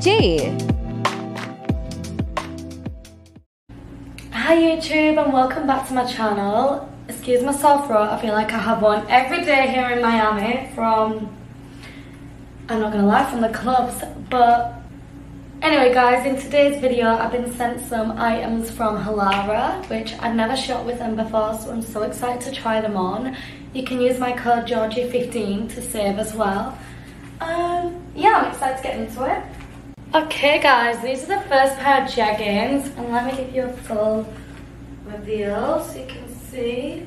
G. Hi YouTube and welcome back to my channel. Excuse my sore throat, I feel like I have one every day here in Miami from, I'm not gonna lie, from the clubs. But anyway guys, in today's video I've been sent some items from Halara, which I've never shot with them before, so I'm so excited to try them on. You can use my code Georgiee15 to save as well. Um, yeah, I'm excited to get into it. Okay guys, these are the first pair of jeggings and let me give you a full reveal so you can see.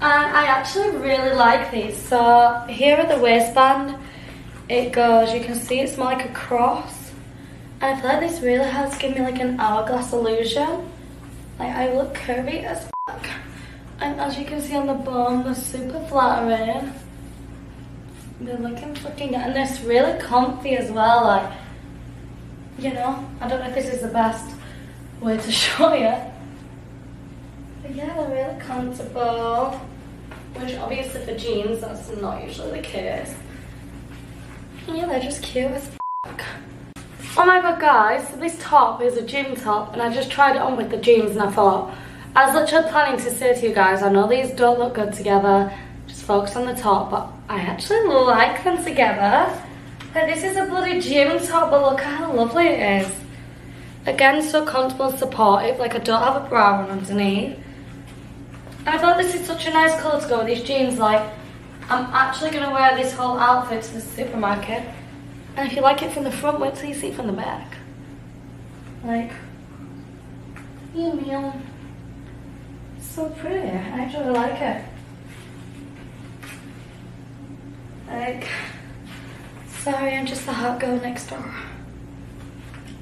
And I actually really like these. So here at the waistband, it goes, you can see it's more like a cross. And I feel like this really has given me like an hourglass illusion. Like I look curvy as fuck. And as you can see on the bum, they're super flattering. They're looking fucking good. And they're really comfy as well. Like, you know, I don't know if this is the best way to show you. But yeah, they're really comfortable. Which obviously for jeans, that's not usually the case. Yeah, they're just cute as fuck. Oh my god guys, this top is a gym top and I just tried it on with the jeans and I thought, as I was literally planning to say to you guys, I know these don't look good together, just focus on the top, but I actually like them together. Like this is a bloody gym top, but look how lovely it is. Again, so comfortable and supportive, like I don't have a bra on underneath. And I thought this is such a nice colour to go with these jeans, like, I'm actually going to wear this whole outfit to the supermarket. And if you like it from the front, wait till you see it from the back. Like, yum yum. So pretty, I actually like it. Like, sorry, I'm just the hot girl next door.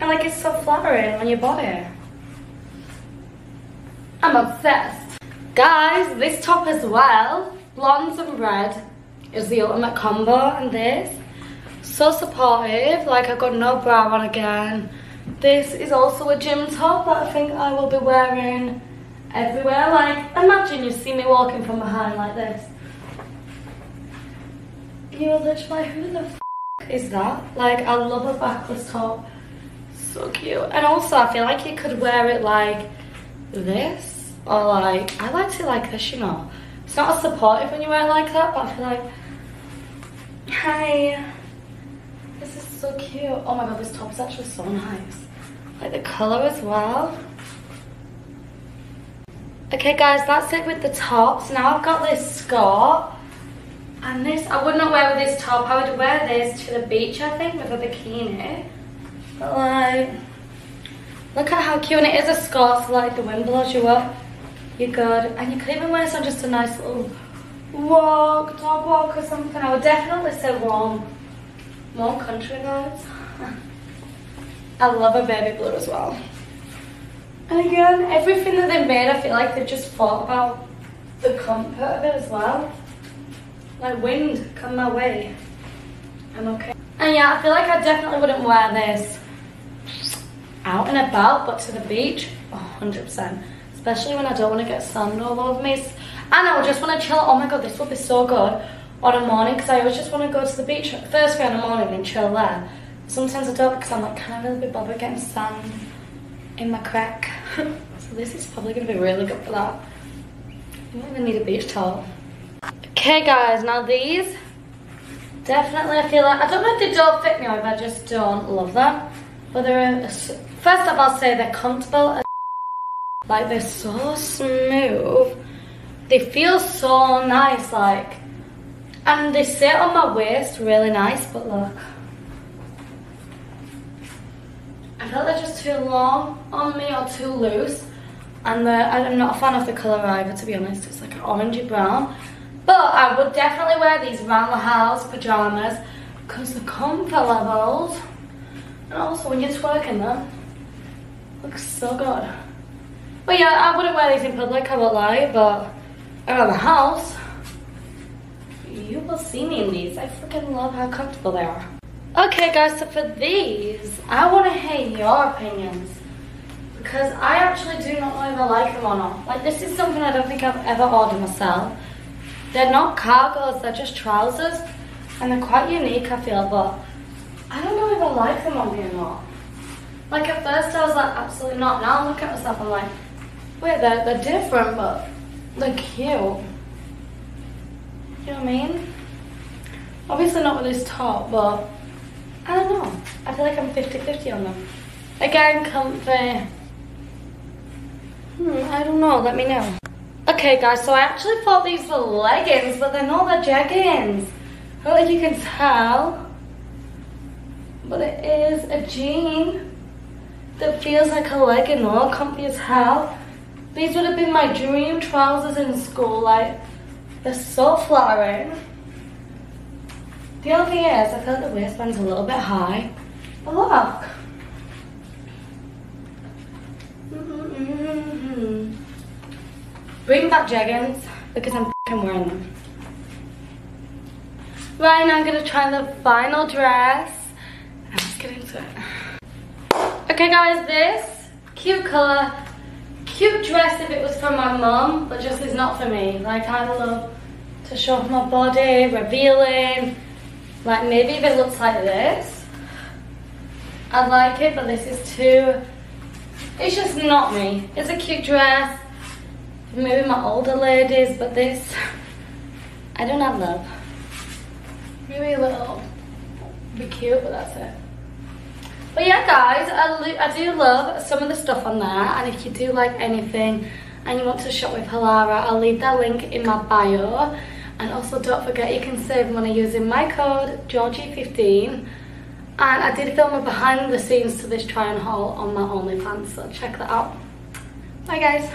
And like, it's so flattering on your body. I'm obsessed. Guys, this top as well, blondes and red, is the ultimate combo and this. So supportive, like I've got no bra on again. This is also a gym top that I think I will be wearing everywhere. Like, imagine you see me walking from behind like this. You're literally like, who the f is that? Like, I love a backless top. So cute. And also, I feel like you could wear it like this. Or like, I like to like this, you know. It's not as supportive when you wear it like that, but I feel like, hi. This is so cute. Oh my god, this top is actually so nice. Like the colour as well. Okay guys, that's it with the tops. Now I've got this skirt. And this, I would not wear with this top. I would wear this to the beach, I think, with a bikini. But like, look at how cute. And it is a so like the wind blows you up. You're good. And you could even wear this on just a nice little walk, dog walk or something. I would definitely say warm, warm country vibes. I love a baby blue as well. And again, everything that they made, I feel like they've just thought about the comfort of it as well. Like wind come my way. I'm okay. And yeah, I feel like I definitely wouldn't wear this out and about, but to the beach, 100%. Especially when I don't want to get sand all over me. And I would just want to chill. Oh my god, this would be so good on a morning because I always just want to go to the beach first thing in the morning and chill there. Sometimes I don't because I'm like, can I really be bothered getting sand in my crack? so this is probably going to be really good for that. I don't even need a beach towel. Okay guys, now these, definitely I feel like, I don't know if they don't fit me or if I just don't love them. But they're, first off I'll say they're comfortable like they're so smooth. They feel so nice like, and they sit on my waist really nice, but look. I feel they're just too long on me or too loose. And I'm not a fan of the colour either, to be honest. It's like an orangey brown. But I would definitely wear these around the house pyjamas because the comfort levels and also when you're twerking them looks so good. But yeah, I wouldn't wear these in public, I won't lie, but around the house, you will see me in these. I freaking love how comfortable they are. Okay guys, so for these, I want to hear your opinions. Because I actually do not know if I like them or not. Like this is something I don't think I've ever ordered myself. They're not cargos, they're just trousers. And they're quite unique, I feel, but I don't know if I like them on me or not. Like at first I was like, absolutely not. Now I look at myself, I'm like, wait, they're, they're different, but they're cute. You know what I mean? Obviously not with this top, but I don't know. I feel like I'm 50-50 on them. Again, comfy. Hmm, I don't know, let me know. Okay guys, so I actually thought these were leggings, but they're not, they're jeggings. I don't know if you can tell, but it is a jean that feels like a legging though, comfy as hell. These would have been my dream trousers in school, like, they're so flattering. The only thing is, I feel like the waistband's a little bit high. But look. Mm -hmm. Bring back jeggings because I'm wearing them. Right now I'm gonna try the final dress. Let's get into it. Okay guys, this cute color, cute dress if it was for my mum, but just is not for me. Like I love to show off my body, revealing. Like maybe if it looks like this, I'd like it, but this is too, it's just not me. It's a cute dress, maybe my older ladies, but this, I don't have love. Maybe a little, be cute, but that's it. But yeah, guys, I, I do love some of the stuff on there, and if you do like anything and you want to shop with Halara, I'll leave that link in my bio. And also don't forget you can save money using my code Georgiee15 and I did film a behind the scenes to this try on haul on my OnlyFans so check that out. Bye guys.